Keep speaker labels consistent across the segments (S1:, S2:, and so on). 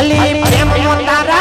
S1: అలీ ప్రేమ ఉన్నారా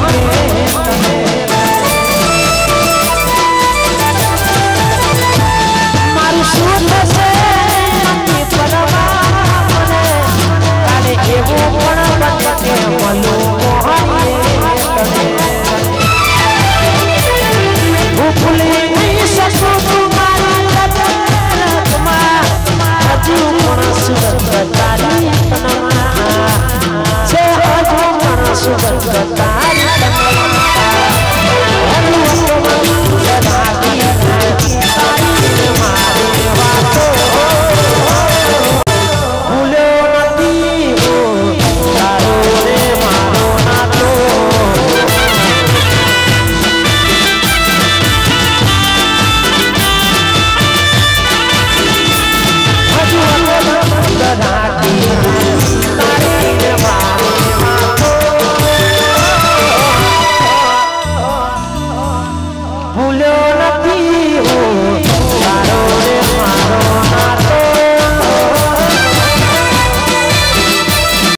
S1: કાલે भूलो न पियो